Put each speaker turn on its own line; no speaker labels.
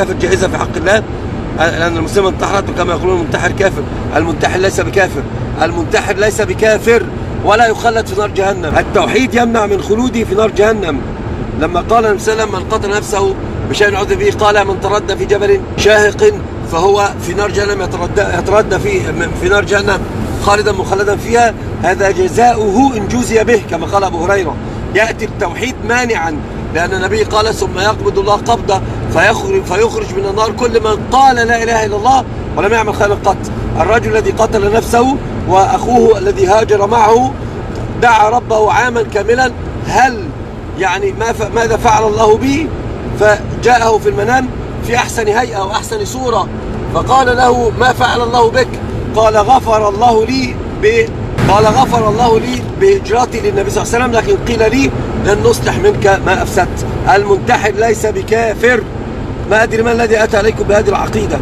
كافر جائزة في حق الله. لأن المسلم انتحرت وكما يقولون المنتحر كافر. المنتحر ليس بكافر. المنتحر ليس بكافر ولا يخلد في نار جهنم. التوحيد يمنع من خلوده في نار جهنم. لما قال النبي صلى الله عليه وسلم من قتل نفسه بشيء عذب به قال من تردى في جبل شاهق فهو في نار جهنم يتردى, يتردى في, في نار جهنم خالدا مخلدا فيها. هذا جزاؤه إن جوزي به كما قال أبو هريرة. يأتي التوحيد مانعا لأن النبي قال ثم يقبض الله قبضة. فيخرج, فيخرج من النار كل من قال لا إله إلا الله ولم يعمل خيرا قط. الرجل الذي قتل نفسه وأخوه الذي هاجر معه دعا ربه عاما كاملا هل يعني ما ف... ماذا فعل الله به؟ فجاءه في المنام في أحسن هيئة وأحسن صورة فقال له ما فعل الله بك؟ قال غفر الله لي ب... قال غفر الله لي بهجرتي للنبي صلى الله عليه وسلم لكن قيل لي لن نصلح منك ما أفسدت. المنتحر ليس بكافر. ما أدري ما الذي أتى عليكم بهذه العقيدة.